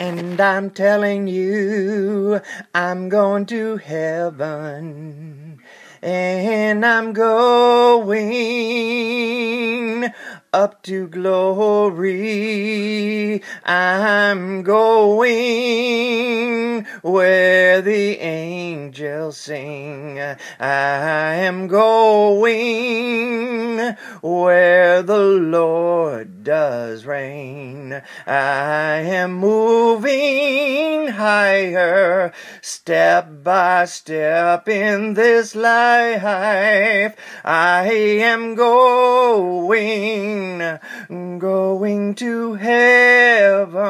And I'm telling you, I'm going to heaven. And I'm going up to glory. I'm going where the angels sing. I am going where the Lord does reign. I am moving higher, step by step in this life. I am going, going to heaven.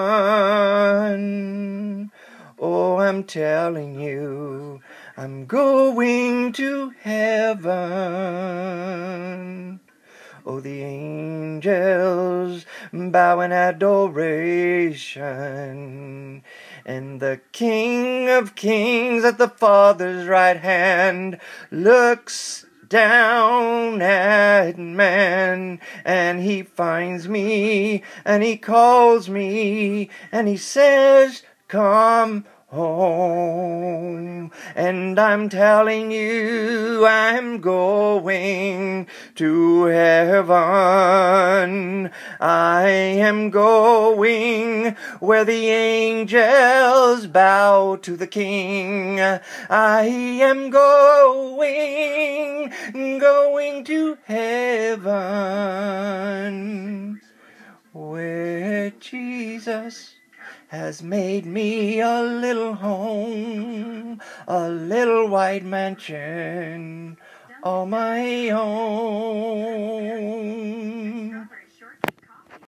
Oh, I'm telling you, I'm going to heaven. Oh, the angels bow in adoration. And the King of Kings at the Father's right hand looks down at man and he finds me and he calls me and he says, Come home. And I'm telling you, I'm going to heaven. I am going where the angels bow to the King. I am going, going to heaven where Jesus has made me a little home, a little white mansion, all my own.